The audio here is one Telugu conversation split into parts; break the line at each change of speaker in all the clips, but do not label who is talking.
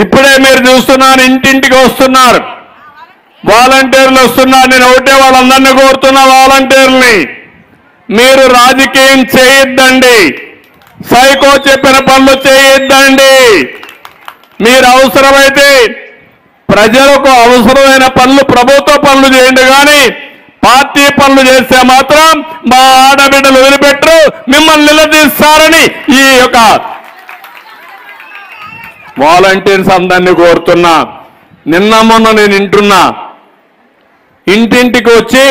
ఇప్పుడే మీరు చూస్తున్నారు ఇంటింటికి వస్తున్నారు. వాలంటీర్లు వస్తున్నారు నేను ఒకటే వాళ్ళందరినీ కోరుతున్నా వాలంటీర్ని మీరు రాజకీయం చేయొద్దండి. సైకో చెప్పిన పనులు చేయొద్దండి. మీరు అవసరమైతే ప్రజలకు అవసరమైన పనులు ప్రభుత్వ పనులు చేయండి కానీ పార్టీ పనులు చేస్తే మాత్రం మా ఆడబిడ్డలు వదిలిపెట్టరు మిమ్మల్ని నిలదీస్తారని ఈ యొక్క వాలంటీర్స్ అందరినీ కోరుతున్నా. నిన్న మొన్న నేను వింటున్నా ఇంటింటికి వచ్చి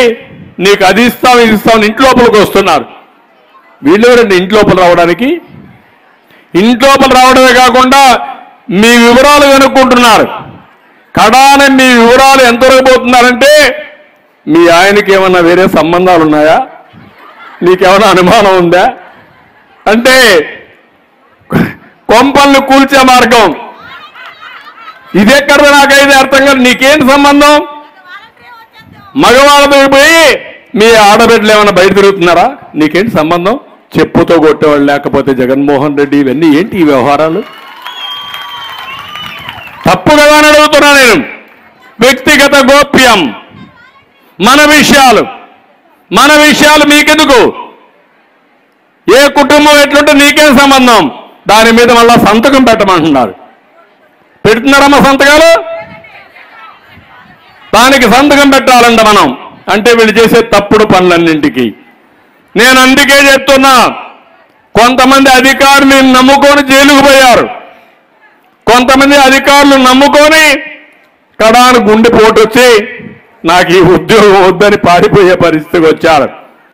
నీకు అది ఇస్తాం ఇది ఇస్తాం ఇంటి లోపలికి వస్తున్నారు. వీళ్ళు రెండు ఇంటి లోపల రావడానికి? ఇంటి లోపల రావడమే కాకుండా మీ వివరాలు కనుక్కుంటున్నారు. కడాన మీ వివరాలు ఎంతవరకు పోతున్నారంటే మీ ఆయనకి ఏమన్నా వేరే సంబంధాలు ఉన్నాయా? నీకేమైనా అనుమానం ఉందా? అంటే కొంపలను కూల్చే మార్గం. ఇదెక్కడ నాకైతే అర్థం కాదు. నీకేంటి సంబంధం? మగవాళ్ళతో పోయి మీ ఆడబిడ్డలు ఏమైనా బయట తిరుగుతున్నారా? నీకేంటి సంబంధం? చెప్పుతో కొట్టేవాళ్ళు లేకపోతే జగన్మోహన్ రెడ్డి ఇవన్నీ ఏంటి ఈ వ్యవహారాలు? తప్పు కదా అని అడుగుతున్నా నేను. వ్యక్తిగత గోప్యం. మన విషయాలు. మన విషయాలు మీకెందుకు? ఏ కుటుంబం ఎట్లుంటే నీకేం సంబంధం? దాని మీద మళ్ళా సంతకం పెట్టమంటున్నారు. పెడుతున్నారమ్మా సంతకాలు? దానికి సంతకం పెట్టాలంట మనం. అంటే వీళ్ళు చేసే తప్పుడు పనులన్నింటికి. నేను అందుకే చెప్తున్నా కొంతమంది అధికారులు నమ్ముకొని జైలుకు పోయారు. కొంతమంది అధికారులు నమ్ముకొని కడాను గుండెపోటు వచ్చి నాకు ఈ ఉద్యోగం వద్దని పారిపోయే పరిస్థితికి వచ్చారు.